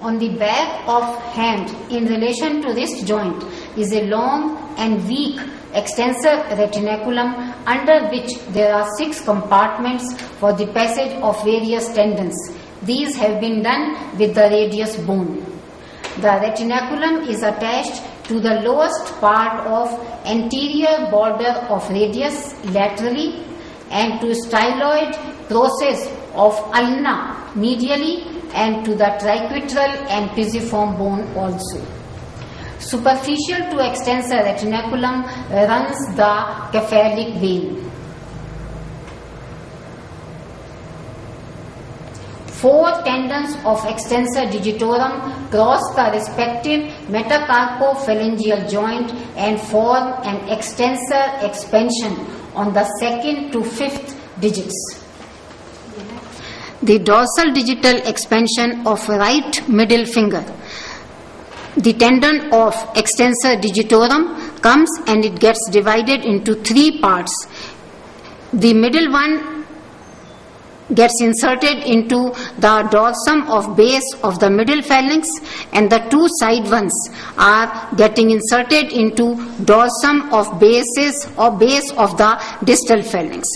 on the back of hand in relation to this joint is a long and weak extensor retinaculum under which there are six compartments for the passage of various tendons. These have been done with the radius bone. The retinaculum is attached to the lowest part of anterior border of radius laterally and to styloid process of ulna medially and to the triquetral and pisiform bone also. Superficial to extensor retinaculum runs the cephalic vein. Four tendons of extensor digitorum cross the respective metacarpophalangeal joint and form an extensor expansion on the second to fifth digits. The dorsal digital expansion of right middle finger. The tendon of extensor digitorum comes and it gets divided into three parts. The middle one gets inserted into the dorsum of base of the middle phalanx and the two side ones are getting inserted into dorsum of bases or base of the distal phalanx